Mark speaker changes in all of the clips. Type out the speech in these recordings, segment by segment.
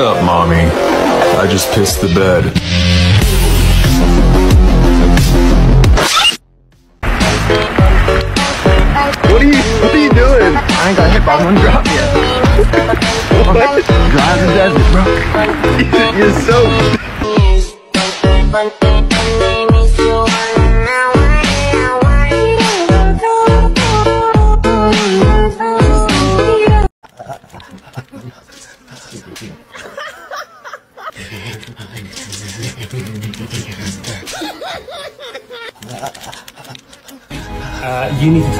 Speaker 1: Up, mommy. I just pissed the bed.
Speaker 2: What are you What are you doing? I ain't got hit by one drop yet. what? Dry as desert, bro. You're so.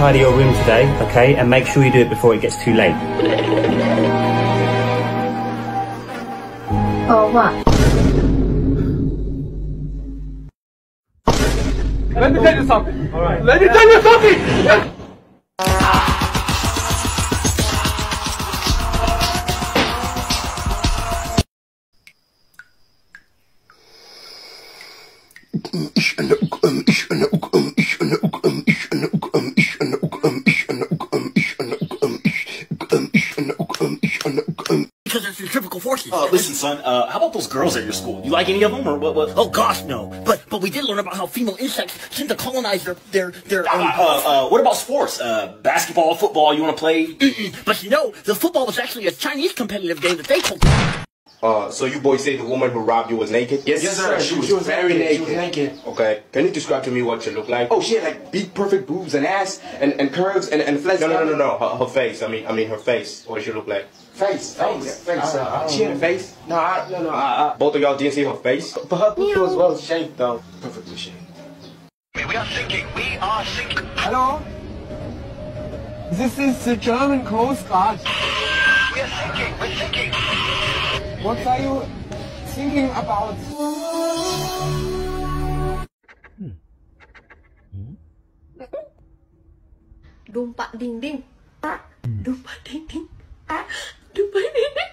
Speaker 3: Tidy your room today, okay? And make sure you do it before it gets too late.
Speaker 4: Oh, what?
Speaker 2: Let me tell you something. All right. Let me tell you something.
Speaker 5: Because it's centrifugal forces.
Speaker 6: Uh, listen, son. Uh, how about those girls at your school? You like any of them, or what? what?
Speaker 5: Oh gosh, no. But but we did learn about how female insects tend to colonize their their their.
Speaker 6: Uh,
Speaker 5: Um,
Speaker 6: uh, uh, what about sports? Uh, basketball, football. You want to play?
Speaker 5: but you know, the football was actually a Chinese competitive game that they told.
Speaker 7: Uh, so you boys say the woman who robbed you was naked?
Speaker 8: Yes, sir.
Speaker 7: She,
Speaker 8: She
Speaker 7: was,
Speaker 8: was
Speaker 7: very
Speaker 8: naked.
Speaker 7: naked.
Speaker 8: She was naked.
Speaker 7: Okay. Can you describe to me what she looked like?
Speaker 8: Oh, she had like big, perfect boobs and ass and, and curves and, and flesh.
Speaker 7: No, no, no, no, no. Her, her face. I mean, I mean her face. What she look like?
Speaker 8: Face, face, face.
Speaker 7: I- I
Speaker 8: she had a face. No, I, no, no. I, I,
Speaker 7: Both of y'all didn't see her face.
Speaker 8: but her picture was well shaped though. Perfectly shaped.
Speaker 5: We are sinking. We are sinking.
Speaker 2: Hello. This is the German Coast Guard.
Speaker 5: We are sinking. We're sinking.
Speaker 2: What are you thinking about?
Speaker 4: Dumpa dinding. Dumpa dinding. Dumpa dinding.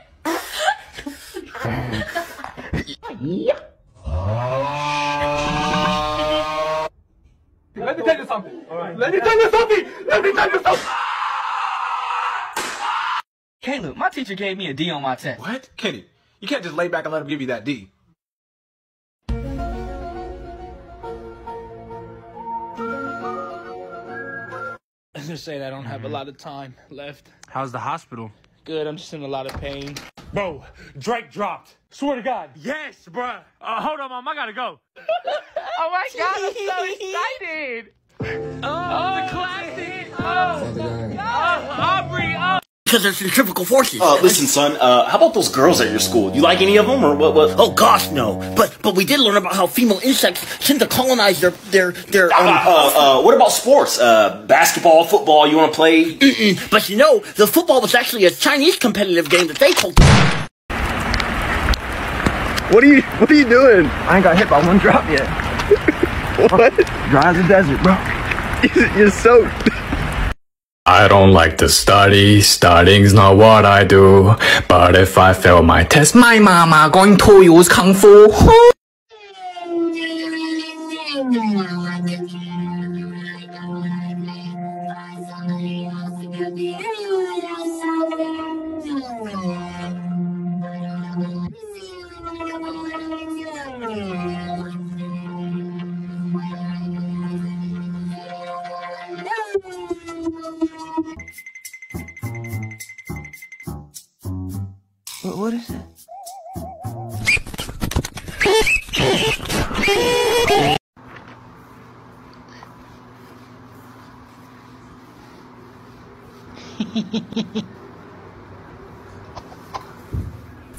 Speaker 2: Let me tell you something. All right. Let me tell you something. Let me tell you something.
Speaker 9: Caleb, my teacher gave me a D on my test.
Speaker 10: What? Kenny, you can't just lay back and let him give you that D.
Speaker 9: I'm just saying I don't have a lot of time left.
Speaker 3: How's the hospital?
Speaker 9: Good, I'm just in a lot of pain.
Speaker 3: Bro, Drake dropped. Swear to God. Yes, bruh. Uh, hold on, mom. I gotta go.
Speaker 9: Oh my god, I'm so excited! Oh, the classic! Oh, oh Aubrey! Oh.
Speaker 5: Because they're centrifugal forces.
Speaker 6: Uh, listen, son. Uh, how about those girls at your school? Do you like any of them, or what? what?
Speaker 5: Oh gosh, no. But but we did learn about how female insects tend to colonize their their their.
Speaker 6: Uh,
Speaker 5: Um,
Speaker 6: uh, uh, what about sports? Uh, basketball, football. You want to play?
Speaker 5: but you know, the football was actually a Chinese competitive game that they told.
Speaker 2: What are you What are you doing? I ain't got hit by one drop yet. what? Dry as a desert, bro. You're soaked.
Speaker 1: I don't like to study. Studying's not what I do. But if I fail my test, my mama going to use kung fu.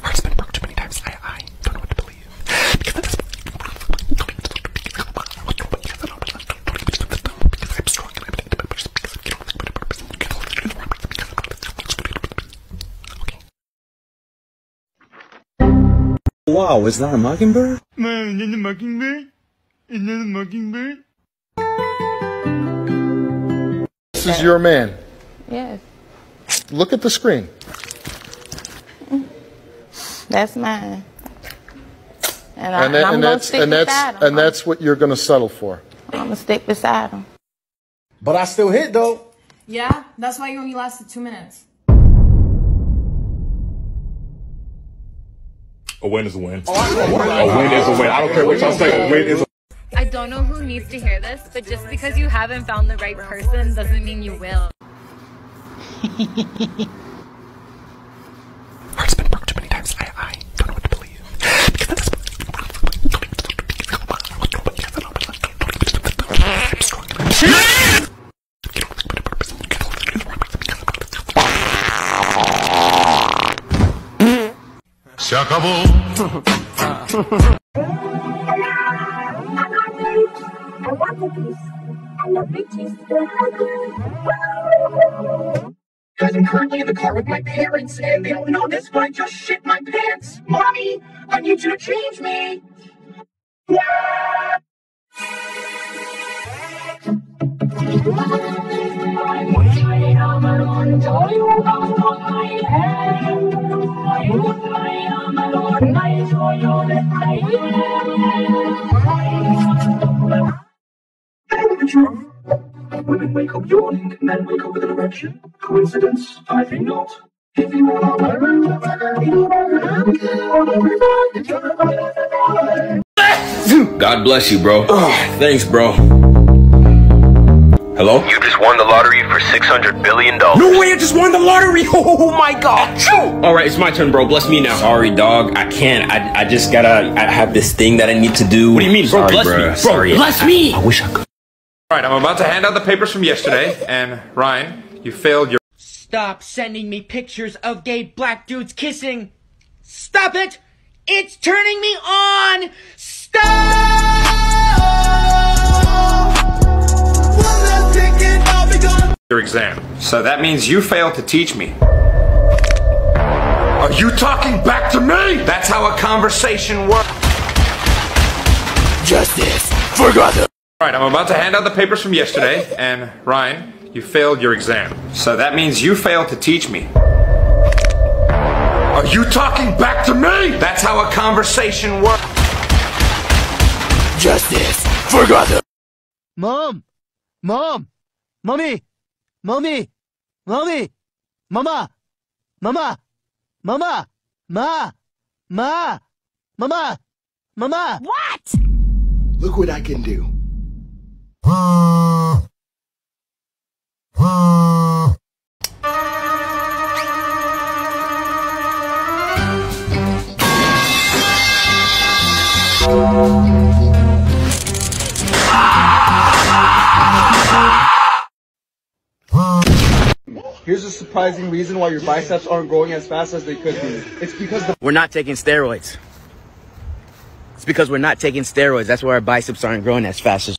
Speaker 10: Heart's been broke too many times. I, I don't know what to believe. Because of this. Because I'm strong and I'm an independent person. Because I get all this better purpose. Because I'm Okay.
Speaker 11: Wow, is that a mockingbird?
Speaker 9: Man, is that a mockingbird? Is that a mockingbird?
Speaker 12: This is your man.
Speaker 13: Yes,
Speaker 12: Look at the screen.
Speaker 13: that's mine. And,
Speaker 12: And,
Speaker 13: I, and
Speaker 12: that,
Speaker 13: I'm
Speaker 12: and
Speaker 13: gonna
Speaker 12: that's
Speaker 13: stick
Speaker 12: and that's
Speaker 13: him.
Speaker 12: and that's what you're going to settle for.
Speaker 13: I'm gonna stick beside him.
Speaker 11: But I still hit though.
Speaker 14: Yeah, that's why you only lasted two minutes.
Speaker 3: A win is a win.
Speaker 12: Oh, a win is a win. I don't care what y'all say. A win is a
Speaker 14: I don't know who needs to hear this, but just because you haven't found the right person doesn't mean you will.
Speaker 10: Heart's been broke too many times. I, I don't know what to believe. Because at this
Speaker 15: Se acabó.
Speaker 16: Cause I'm currently in the car with my parents and they don't know this, but I just shit my pants. Mommy, I need you to change me. Women wake up yawning, men wake up with an erection. Coincidence? I think not. If you
Speaker 6: God bless you, bro. Thanks, bro. Hello?
Speaker 17: You just won the lottery for $600 billion.
Speaker 6: No way, I just won the lottery! Oh my god! Alright, it's my turn, bro. Bless me now. Sorry, dog. I can't. I, I just gotta. I have this thing that I need to do. What do you mean, bro?
Speaker 5: Sorry,
Speaker 6: bless
Speaker 5: bruh.
Speaker 6: me. Bro,
Speaker 5: Sorry.
Speaker 6: bless me! I wish I could.
Speaker 18: Alright, I'm about to hand out the papers from yesterday, and Ryan, you failed your.
Speaker 19: Stop sending me pictures of gay black dudes kissing. Stop it! It's turning me on! Stop!
Speaker 18: Your exam. So that means you failed to teach me. Are you talking back to me? That's how a conversation works.
Speaker 5: Justice for Gotham.
Speaker 18: Alright, I'm about to hand out the papers from yesterday, and Ryan, you failed your exam. So that means you failed to teach me. Are you talking back to me? That's how a conversation works.
Speaker 5: Justice for Gotham.
Speaker 20: Mom! Mom! Mommy! Mommy! Mommy! Mama! Mama! Mama! Ma! Ma! Mama! Mama!
Speaker 21: What?
Speaker 2: Look what I can do.
Speaker 11: Here's a surprising reason why your biceps aren't growing as fast as they could be. It's because
Speaker 22: We're not taking steroids. It's because we're not taking steroids. That's why our biceps aren't growing as fast as.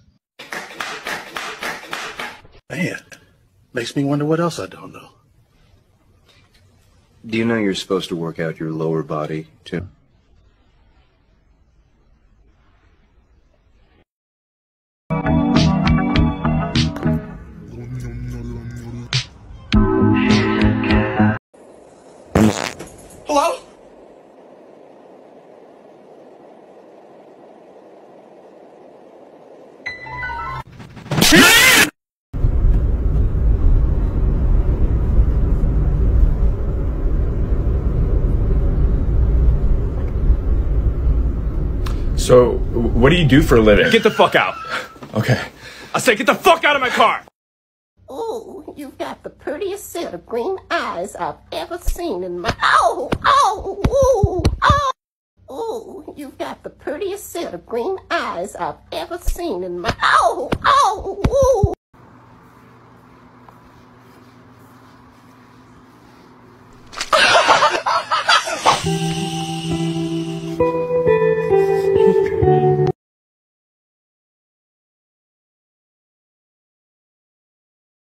Speaker 23: Man, makes me wonder what else I don't know.
Speaker 24: Do you know you're supposed to work out your lower body too?
Speaker 1: So, what do you do for a living?
Speaker 3: Get the fuck out.
Speaker 1: Okay.
Speaker 3: I said, get the fuck out of my car.
Speaker 21: Oh,
Speaker 25: you've got the prettiest set of green eyes I've ever seen in my. Oh, oh, ooh, oh. Ooh, you've got the prettiest set of green eyes I've ever seen in my. Oh, oh, ooh.